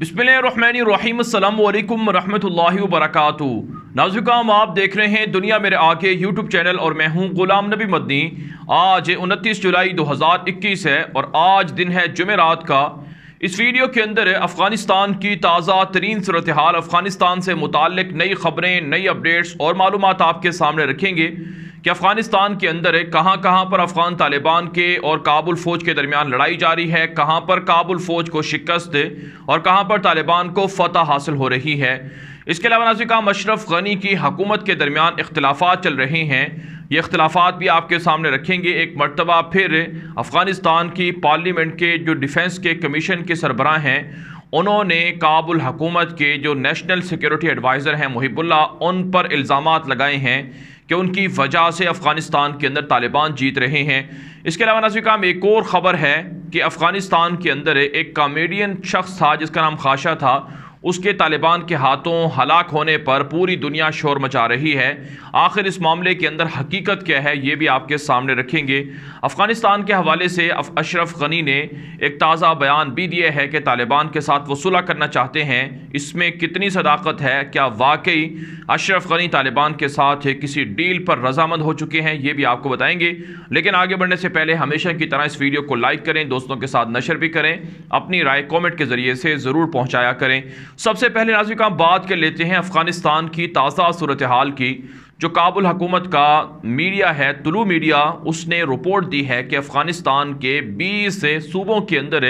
بسم اللہ الرحمن الرحیم، السلام علیکم ورحمۃ اللہ وبرکاتہ۔ ناظرکام آپ دیکھ رہے ہیں دنیا میرے آگے یوٹیوب چینل اور میں ہوں غلام نبی مدنی۔ آج انتیس جولائی دو ہزار اکیس ہے اور آج دن ہے جمعرات کا۔ اس ویڈیو کے اندر افغانستان کی تازہ ترین صورتحال، افغانستان سے متعلق نئی خبریں، نئی اپڈیٹس اور معلومات آپ کے سامنے رکھیں گے۔ کہ افغانستان کے اندر کہاں کہاں پر افغان طالبان کے اور کابل فوج کے درمیان لڑائی جاری ہے، کہاں پر کابل فوج کو شکست اور کہاں پر طالبان کو فتح حاصل ہو رہی ہے۔ اس کے علاوہ ناظرین مشرف غنی کی حکومت کے درمیان اختلافات چل رہے ہیں۔ یہ اختلافات بھی آپ کے سامنے رکھیں گے۔ ایک مرتبہ پھر افغانستان کی پارلیمنٹ کے جو ڈیفنس کے کمیشن کے سربراہ ہیں، انہوں نے کابل حکومت کے جو نیشنل سیکیورٹی ایڈوائزر ہیں، محب اللہ، ان پر الزامات لگائے ہیں کہ ان کی وجہ سے افغانستان کے اندر طالبان جیت رہے ہیں۔ اس کے علاوہ ناظرین کام، ایک اور خبر ہے کہ افغانستان کے اندر ایک کامیڈین شخص تھا جس کا نام خاشہ تھا۔ اس کے طالبان کے ہاتھوں ہلاک ہونے پر پوری دنیا شور مچا رہی ہے۔ آخر اس معاملے کے اندر حقیقت کیا ہے یہ بھی آپ کے سامنے رکھیں گے۔ افغانستان کے حوالے سے اشرف غنی نے ایک تازہ بیان بھی دیا ہے کہ طالبان کے ساتھ وہ صلح کرنا چاہتے ہیں۔ اس میں کتنی صداقت ہے؟ کیا واقعی اشرف غنی طالبان کے ساتھ کسی ڈیل پر رضامند ہو چکے ہیں؟ یہ بھی آپ کو بتائیں گے۔ لیکن آگے بڑھنے سے پہلے ہمیشہ کی طرح اس ویڈیو کو لائک کریں، دوستوں کے ساتھ نشر بھی کریں، اپنی رائے کومنٹ کے ذریعے سے ضرور پہنچایا کریں۔ سب سے پہلے ناظرین کام بات کر لیتے ہیں افغانستان کی تازہ صورتحال کی، جو کابل حکومت کا میڈیا ہے، طلوع میڈیا اس نے رپورٹ دی ہے کہ افغانستان کے بیس صوبوں کے اندر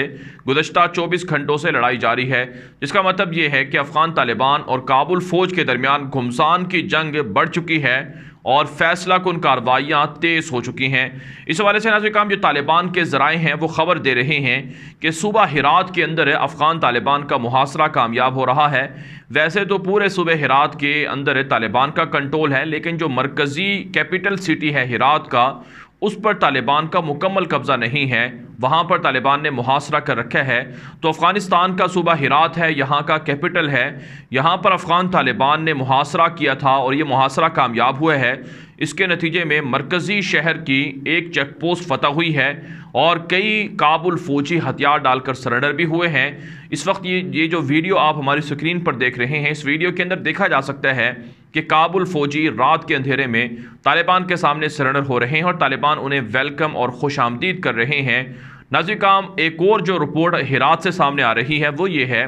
گزشتہ چوبیس گھنٹوں سے لڑائی جاری ہے۔ جس کا مطلب یہ ہے کہ افغان طالبان اور کابل فوج کے درمیان گھمسان کی جنگ بڑھ چکی ہے۔ اور فیصلہ کن کاروائیاں تیز ہو چکی ہیں۔ اس حوالے سے ناظرین کام جو طالبان کے ذرائع ہیں، وہ خبر دے رہے ہیں کہ صوبہ ہرات کے اندر افغان طالبان کا محاصرہ کامیاب ہو رہا ہے۔ ویسے تو پورے صوبہ ہرات کے اندر طالبان کا کنٹرول ہے، لیکن جو مرکزی کیپٹل سٹی ہے ہرات کا اس پر طالبان کا مکمل قبضہ نہیں ہے۔ وہاں پر طالبان نے محاصرہ کر رکھا ہے۔ تو افغانستان کا صوبہ ہرات ہے، یہاں کا کیپٹل ہے۔ یہاں پر افغان طالبان نے محاصرہ کیا تھا اور یہ محاصرہ کامیاب ہوئے ہے۔ اس کے نتیجے میں مرکزی شہر کی ایک چیک پوسٹ فتح ہوئی ہے اور کئی کابل فوجی ہتھیار ڈال کر سرنڈر بھی ہوئے ہیں۔ اس وقت یہ جو ویڈیو آپ ہماری سکرین پر دیکھ رہے ہیں، اس ویڈیو کے اندر دیکھا جا سکتا ہے کہ کابل فوجی رات کے اندھیرے میں طالبان کے سامنے سرنڈر ہو رہے ہیں اور طالبان انہیں ویلکم اور خوش آمدید کر رہے ہیں۔ ناظر کام ایک اور جو رپورٹ ہرات سے سامنے آ رہی ہے، وہ یہ ہے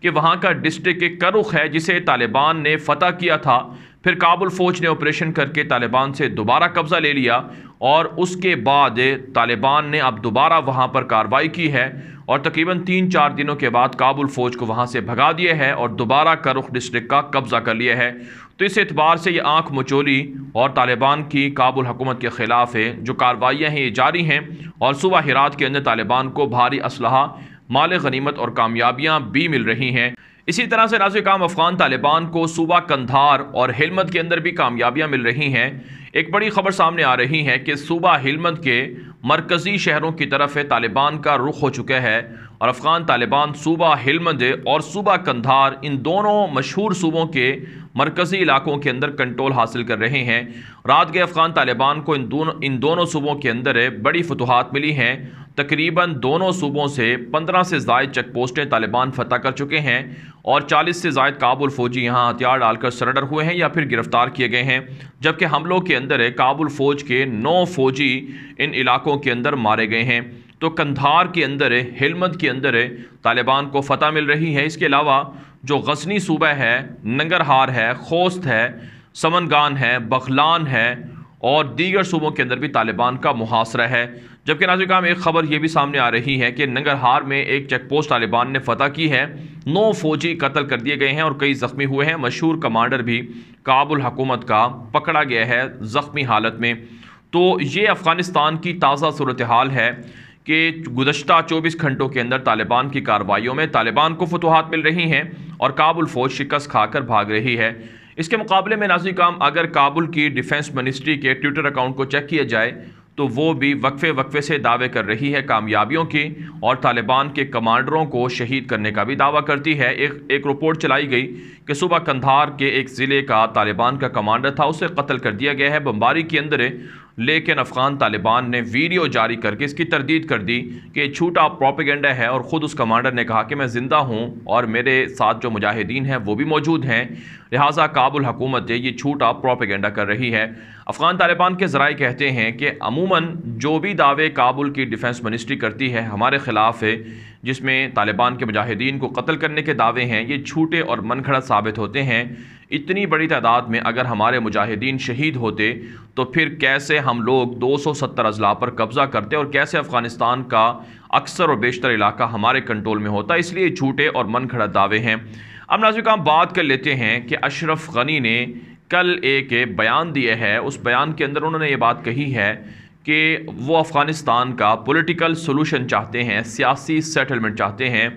کہ وہاں کا ڈسٹرک ایک کرخ ہے، جسے طالبان نے فتح کیا تھا۔ پھر کابل فوج نے آپریشن کر کے طالبان سے دوبارہ قبضہ لے لیا اور اس کے بعد طالبان نے اب دوبارہ وہاں پر کاروائی کی ہے اور تقریباً تین چار دنوں کے بعد کابل فوج کو وہاں سے بھگا دیا ہے اور دوبارہ کرخ ڈسٹرک کا قبضہ کر لیا ہے۔ تو اس اعتبار سے یہ آنکھ مچولی اور طالبان کی کابل حکومت کے خلاف ہے جو کاروائیاں ہیں یہ جاری ہیں اور صبح ہرات کے اندر طالبان کو بھاری اسلحہ، مال غنیمت اور کامیابیاں بھی مل رہی ہیں۔ اسی طرح سے ناظر کام افغان طالبان کو صوبہ کندھار اور ہلمت کے اندر بھی کامیابیاں مل رہی ہیں۔ ایک بڑی خبر سامنے آ رہی ہے کہ صوبہ ہلمت کے مرکزی شہروں کی طرف طالبان کا رخ ہو چکا ہے۔ اور افغان طالبان صوبہ ہلمند اور صوبہ کندھار ان دونوں مشہور صوبوں کے مرکزی علاقوں کے اندر کنٹرول حاصل کر رہے ہیں۔ رات کے افغان طالبان کو ان دونوں ان دونوں صوبوں کے اندر بڑی فتوحات ملی ہیں۔ تقریباً دونوں صوبوں سے پندرہ سے زائد چیک پوسٹیں طالبان فتح کر چکے ہیں اور چالیس سے زائد کابل فوجی یہاں ہتھیار ڈال کر سرنڈر ہوئے ہیں یا پھر گرفتار کیے گئے ہیں۔ جبکہ حملوں کے اندر کابل فوج کے نو فوجی ان علاقوں کے اندر مارے گئے ہیں۔ تو کندھار کے اندر ہلمند کے اندر طالبان کو فتح مل رہی ہے۔ اس کے علاوہ جو غزنی صوبہ ہے، ننگرہار ہے، خوست ہے، سمنگان ہے، بغلان ہے، اور دیگر صوبوں کے اندر بھی طالبان کا محاصرہ ہے۔ جبکہ ناظر کام، ایک خبر یہ بھی سامنے آ رہی ہے کہ ننگرہار میں ایک چیک پوسٹ طالبان نے فتح کی ہے۔ نو فوجی قتل کر دیے گئے ہیں اور کئی زخمی ہوئے ہیں۔ مشہور کمانڈر بھی کابل حکومت کا پکڑا گیا ہے زخمی حالت میں۔ تو یہ افغانستان کی تازہ صورتحال ہے۔ کہ گزشتہ چوبیس گھنٹوں کے اندر طالبان کی کاروائیوں میں طالبان کو فتوحات مل رہی ہیں اور کابل فوج شکست کھا کر بھاگ رہی ہے۔ اس کے مقابلے میں ناظری کام اگر کابل کی ڈیفنس منسٹری کے ٹویٹر اکاؤنٹ کو چیک کیا جائے تو وہ بھی وقفے وقفے سے دعوے کر رہی ہے کامیابیوں کی اور طالبان کے کمانڈروں کو شہید کرنے کا بھی دعویٰ کرتی ہے۔ ایک ایک رپورٹ چلائی گئی کہ صبح کندھار کے ایک ضلع کا طالبان کا کمانڈر تھا، اسے قتل کر دیا گیا ہے۔ بمباری کے اندر لیکن افغان طالبان نے ویڈیو جاری کر کے اس کی تردید کر دی کہ یہ چھوٹا پروپیگنڈا ہے اور خود اس کمانڈر نے کہا کہ میں زندہ ہوں اور میرے ساتھ جو مجاہدین ہیں وہ بھی موجود ہیں۔ لہٰذا کابل حکومت یہ چھوٹا پروپیگنڈا کر رہی ہے۔ افغان طالبان کے ذرائع کہتے ہیں کہ عموماً جو بھی دعوے کابل کی ڈیفنس منسٹری کرتی ہے، ہمارے خلاف ہے، جس میں طالبان کے مجاہدین کو قتل کرنے کے دعوے ہیں، یہ چھوٹے اور من گھڑت ثابت ہوتے ہیں۔ اتنی بڑی تعداد میں اگر ہمارے مجاہدین شہید ہوتے، تو پھر کیسے ہم لوگ دو سو ستر اضلاع پر قبضہ کرتے اور کیسے افغانستان کا اکثر اور بیشتر علاقہ ہمارے کنٹرول میں ہوتا؟ اس لیے چھوٹے اور من گھڑت دعوے ہیں۔ اب ناظرین ہم بات کر لیتے ہیں کہ اشرف غنی نے کل ایک بیان دیا ہے اس بیان کے اندر انہوں نے یہ بات کہی ہے کہ وہ افغانستان کا پولیٹیکل سولوشن چاہتے ہیں، سیاسی سیٹلمنٹ چاہتے ہیں۔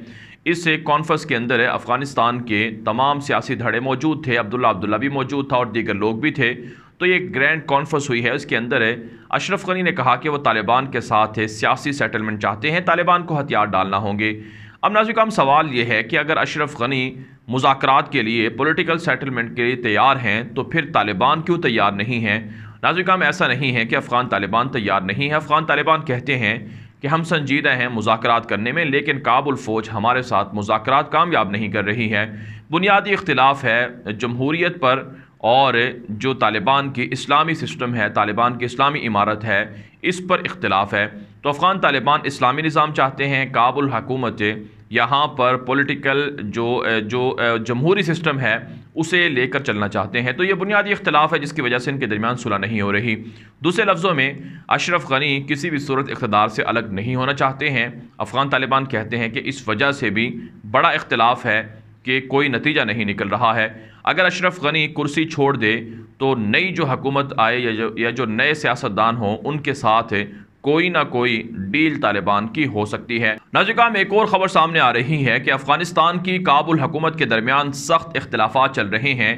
اس کانفرنس کے اندر افغانستان کے تمام سیاسی دھڑے موجود تھے، عبداللہ عبداللہ بھی موجود تھا اور دیگر لوگ بھی تھے۔ تو یہ گرینڈ کانفرنس ہوئی ہے۔ اس کے اندر ہے اشرف غنی نے کہا کہ وہ طالبان کے ساتھ سیاسی سیٹلمنٹ چاہتے ہیں۔ طالبان کو ہتھیار ڈالنا ہوں گے۔ اب ناظرکام سوال یہ ہے کہ اگر اشرف غنی مذاکرات کے لیے پولیٹیکل سیٹلمنٹ کے لیے تیار ہیں، تو پھر طالبان کیوں تیار نہیں ہیں؟ ناظرکام ایسا نہیں ہے کہ افغان طالبان تیار نہیں ہے افغان طالبان کہتے ہیں کہ ہم سنجیدہ ہیں مذاکرات کرنے میں، لیکن کابل فوج ہمارے ساتھ مذاکرات کامیاب نہیں کر رہی ہے۔ بنیادی اختلاف ہے جمہوریت پر اور جو طالبان کی اسلامی سسٹم ہے، طالبان کی اسلامی عمارت ہے، اس پر اختلاف ہے۔ تو افغان طالبان اسلامی نظام چاہتے ہیں، کابل حکومت یہاں پر پولیٹیکل جو جو جمہوری سسٹم ہے، اسے لے کر چلنا چاہتے ہیں۔ تو یہ بنیادی اختلاف ہے، جس کی وجہ سے ان کے درمیان صلح نہیں ہو رہی۔ دوسرے لفظوں میں، اشرف غنی کسی بھی صورت اقتدار سے الگ نہیں ہونا چاہتے ہیں۔ افغان طالبان کہتے ہیں کہ اس وجہ سے بھی بڑا اختلاف ہے۔ کہ کوئی نتیجہ نہیں نکل رہا ہے۔ اگر اشرف غنی کرسی چھوڑ دے تو نئی جو حکومت آئے یا جو نئے سیاستدان ہوں، ان کے ساتھ کوئی نہ کوئی ڈیل طالبان کی ہو سکتی ہے۔ ناظرکام ایک اور خبر سامنے آ رہی ہے کہ افغانستان کی کابل حکومت کے درمیان سخت اختلافات چل رہے ہیں۔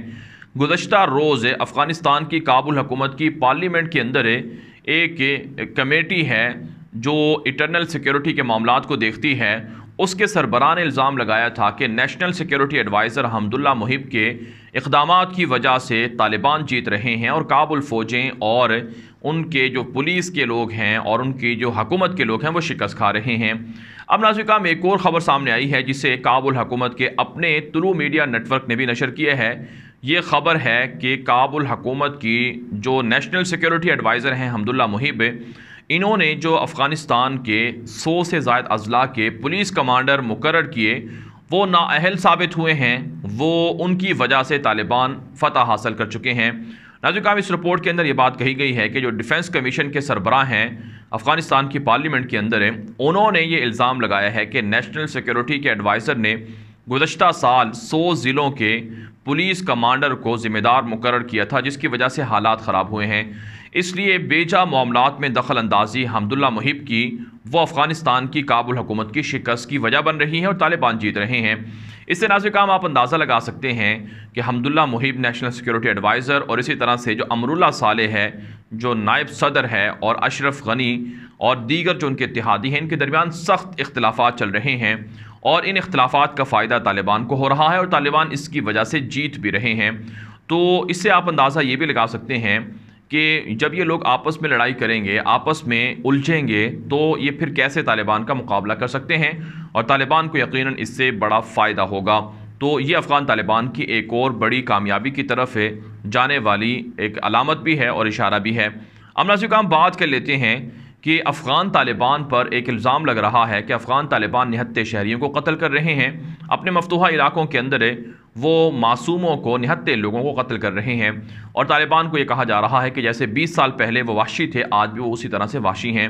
گزشتہ روز افغانستان کی کابل حکومت کی پارلیمنٹ کے اندر ایک کمیٹی ہے جو اٹرنل سیکیورٹی کے معاملات کو دیکھتی ہے۔ اس کے سربراہ نے الزام لگایا تھا کہ نیشنل سیکیورٹی ایڈوائزر حمداللہ محب کے اقدامات کی وجہ سے طالبان جیت رہے ہیں اور کابل فوجیں اور ان کے جو پولیس کے لوگ ہیں اور ان کی جو حکومت کے لوگ ہیں وہ شکست کھا رہے ہیں۔ اب ناظرکہ میں ایک اور خبر سامنے آئی ہے جسے کابل حکومت کے اپنے طلوع میڈیا نیٹ ورک نے بھی نشر کیا ہے۔ یہ خبر ہے کہ کابل حکومت کی جو نیشنل سیکیورٹی ایڈوائزر ہیں حمداللہ محب انہوں نے جو افغانستان کے سو سے زائد اضلاع کے پولیس کمانڈر مقرر کیے، وہ نااہل ثابت ہوئے ہیں۔ وہ ان کی وجہ سے طالبان فتح حاصل کر چکے ہیں۔ ناظرکام اس رپورٹ کے اندر یہ بات کہی گئی ہے کہ جو ڈیفنس کمیشن کے سربراہ ہیں افغانستان کی پارلیمنٹ کے اندر ہیں انہوں نے یہ الزام لگایا ہے کہ نیشنل سیکیورٹی کے ایڈوائزر نے گزشتہ سال سو ضلعوں کے پولیس کمانڈر کو ذمہ دار مقرر کیا تھا جس کی وجہ سے حالات خراب ہوئے ہیں۔ اس لیے بیجا معاملات میں دخل اندازی حمداللہ محب کی وہ افغانستان کی کابل حکومت کی شکست کی وجہ بن رہی ہیں اور طالبان جیت رہے ہیں۔ اس سے ناظر کام آپ اندازہ لگا سکتے ہیں کہ حمداللہ محب نیشنل سیکیورٹی ایڈوائزر اور اسی طرح سے جو امراللہ صالح ہے، جو نائب صدر ہے اور اشرف غنی اور دیگر جو ان کے اتحادی ہیں، ان کے درمیان سخت اختلافات چل رہے ہیں۔ اور ان اختلافات کا فائدہ طالبان کو ہو رہا ہے اور طالبان اس کی وجہ سے جیت بھی رہے ہیں۔ تو اس سے آپ اندازہ یہ بھی لگا سکتے ہیں کہ جب یہ لوگ آپس میں لڑائی کریں گے، آپس میں الجھیں گے، تو یہ پھر کیسے طالبان کا مقابلہ کر سکتے ہیں؟ اور طالبان کو یقیناً اس سے بڑا فائدہ ہوگا۔ تو یہ افغان طالبان کی ایک اور بڑی کامیابی کی طرف ہے جانے والی ایک علامت بھی ہے اور اشارہ بھی ہے۔ امنا سے کام بات کر لیتے ہیں۔ کہ افغان طالبان پر ایک الزام لگ رہا ہے کہ افغان طالبان نہتے شہریوں کو قتل کر رہے ہیں۔ اپنے مفتوحہ علاقوں کے اندر وہ معصوموں کو نہتے لوگوں کو قتل کر رہے ہیں۔ اور طالبان کو یہ کہا جا رہا ہے کہ جیسے بیس سال پہلے وہ وحشی تھے، آج بھی وہ اسی طرح سے وحشی ہیں۔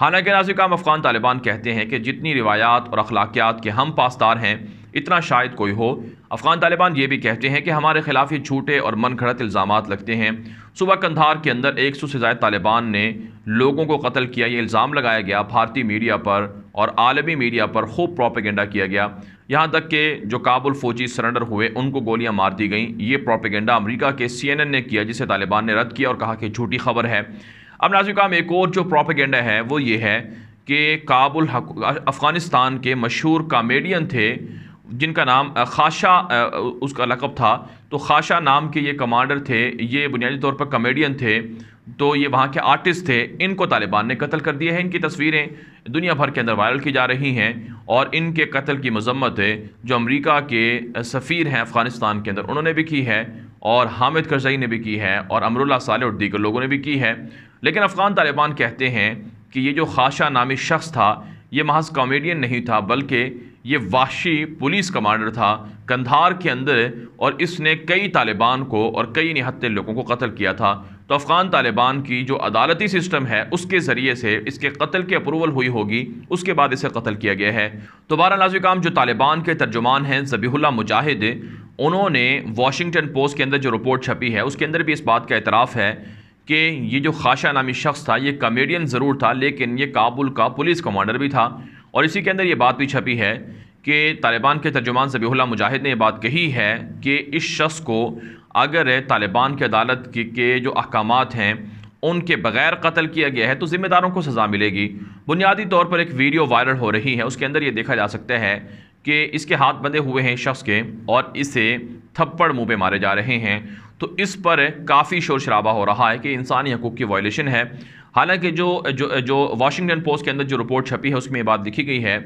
حالانکہ ناظر کام، افغان طالبان کہتے ہیں کہ جتنی روایات اور اخلاقیات کے ہم پاسدار ہیں اتنا شاید کوئی ہو۔ افغان طالبان یہ بھی کہتے ہیں کہ ہمارے خلاف یہ چھوٹے اور من گھڑت الزامات لگتے ہیں۔ صبح کندھار کے اندر ایک سو سے زائد طالبان نے لوگوں کو قتل کیا۔ یہ الزام لگایا گیا۔ بھارتی میڈیا پر اور عالمی میڈیا پر خوب پروپیگنڈا کیا گیا۔ یہاں تک کہ جو کابل، فوجی سرنڈر ہوئے، ان کو گولیاں مار دی گئیں۔ یہ پروپیگنڈا امریکہ کے سی این این نے کیا، جسے طالبان نے رد کیا اور کہا کہ جھوٹی خبر ہے۔ اب ناظر کام، ایک اور جو پروپیگنڈا ہے، وہ یہ ہے کہ کابل افغانستان کے مشہور کامیڈین تھے۔ جن کا نام خاشہ اس کا لقب تھا۔ تو خاشہ نام کے یہ کمانڈر تھے، یہ بنیادی طور پر کمیڈین تھے۔ تو یہ وہاں کے آرٹسٹ تھے۔ ان کو طالبان نے قتل کر دیا ہے ان کی تصویریں دنیا بھر کے اندر وائرل کی جا رہی ہیں اور ان کے قتل کی مذمت ہے جو امریکہ کے سفیر ہیں افغانستان کے اندر، انہوں نے بھی کی ہے اور حامد کرزئی نے بھی کی ہے اور امر اللہ صالح اور دیگر لوگوں نے بھی کی ہے۔ لیکن افغان طالبان کہتے ہیں کہ یہ جو خاشہ نامی شخص تھا، یہ محض کامیڈین نہیں تھا، بلکہ یہ وحشی پولیس کمانڈر تھا، کندھار کے اندر، اور اس نے کئی طالبان کو اور کئی نہتے لوگوں کو قتل کیا تھا۔ تو افغان طالبان کی جو عدالتی سسٹم ہے، اس کے ذریعے سے اس کے قتل کی اپروول ہوئی ہوگی، اس کے بعد اسے قتل کیا گیا ہے۔ تو بارہ نازو کام جو طالبان کے ترجمان ہیں، ذبیح اللہ مجاہد، انہوں نے واشنگٹن پوسٹ کے اندر جو رپورٹ چھپی ہے، اس کے اندر بھی اس بات کا اعتراف ہے کہ یہ جو خاشہ نامی شخص تھا، یہ کامیڈین ضرور تھا، لیکن یہ کابل کا پولیس کمانڈر بھی تھا۔ اور اسی کے اندر یہ بات بھی چھپی ہے کہ طالبان کے ترجمان ذبیح اللہ مجاہد نے یہ بات کہی ہے کہ اس شخص کو اگر طالبان کے عدالت کے جو احکامات ہیں ان کے بغیر قتل کیا گیا ہے تو ذمہ داروں کو سزا ملے گی۔ بنیادی طور پر ایک ویڈیو وائرل ہو رہی ہے۔ اس کے اندر یہ دیکھا جا سکتا ہے کہ اس کے ہاتھ بندے ہوئے ہیں شخص کے اور اسے تھپڑ منہ پہ مارے جا رہے ہیں۔ تو اس پر کافی شور شرابہ ہو رہا ہے کہ انسانی حقوق کی وائلیشن ہے۔ حالانکہ جو جو جو واشنگٹن پوسٹ کے اندر جو رپورٹ چھپی ہے، اس میں یہ بات لکھی گئی ہے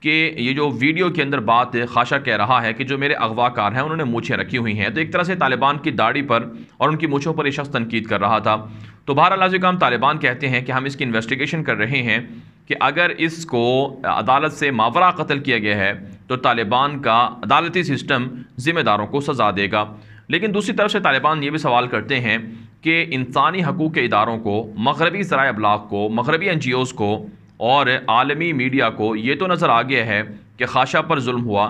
کہ یہ جو ویڈیو کے اندر بات خاشہ کہہ رہا ہے کہ جو میرے اغوا کار ہیں، انہوں نے مونچھیں رکھی ہوئی ہیں۔ تو ایک طرح سے طالبان کی داڑھی پر اور ان کی مونچھوں پر یہ شخص تنقید کر رہا تھا۔ تو بہر اللہ کام طالبان کہتے ہیں کہ ہم اس کی انویسٹیگیشن کر رہے ہیں کہ اگر اس کو عدالت سے ماورہ قتل کیا گیا ہے، تو طالبان کا عدالتی سسٹم ذمہ داروں کو سزا دے گا۔ لیکن دوسری طرف سے طالبان یہ بھی سوال کرتے ہیں کہ انسانی حقوق کے اداروں کو، مغربی ذرائع ابلاغ کو، مغربی این جی اوز کو اور عالمی میڈیا کو یہ تو نظر آ گیا ہے کہ خاشہ پر ظلم ہوا،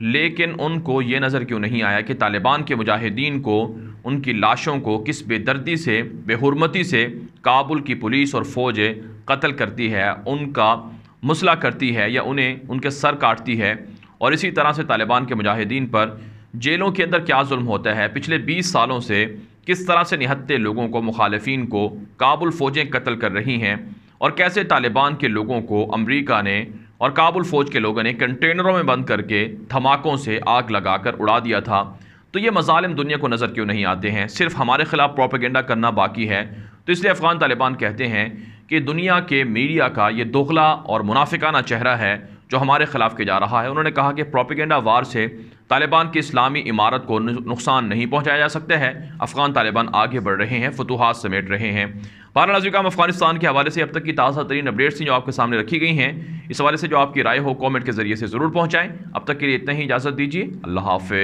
لیکن ان کو یہ نظر کیوں نہیں آیا کہ طالبان کے مجاہدین کو، ان کی لاشوں کو کس بے دردی سے، بے حرمتی سے کابل کی پولیس اور فوج قتل کرتی ہے، ان کا مسئلہ کرتی ہے یا انہیں، ان کے سر کاٹتی ہے؟ اور اسی طرح سے طالبان کے مجاہدین پر جیلوں کے اندر کیا ظلم ہوتا ہے؟ پچھلے بیس سالوں سے کس طرح سے نہتے لوگوں کو، مخالفین کو کابل فوجیں قتل کر رہی ہیں اور کیسے طالبان کے لوگوں کو امریکہ نے اور کابل فوج کے لوگوں نے کنٹینروں میں بند کر کے دھماکوں سے آگ لگا کر اڑا دیا تھا۔ تو یہ مظالم دنیا کو نظر کیوں نہیں آتے ہیں؟ صرف ہمارے خلاف پروپیگنڈا کرنا باقی ہے۔ تو اس لیے افغان طالبان کہتے ہیں کہ دنیا کے میڈیا کا یہ دوغلا اور منافقانہ چہرہ ہے جو ہمارے خلاف کیا جا رہا ہے۔ انہوں نے کہا کہ پروپیگنڈا وار سے طالبان کی اسلامی عمارت کو نقصان نہیں پہنچایا جا سکتا ہے افغان طالبان آگے بڑھ رہے ہیں، فتوحات سمیٹ رہے ہیں۔ بارہ نظر کام افغانستان کے حوالے سے اب تک کی تازہ ترین اپڈیٹس جو آپ کے سامنے رکھی گئی ہیں۔ اس حوالے سے جو آپ کی رائے ہو کومنٹ کے ذریعے سے ضرور پہنچائیں۔ اب تک کے لیے اتنا ہی، اجازت دیجیے۔ اللہ حافظ۔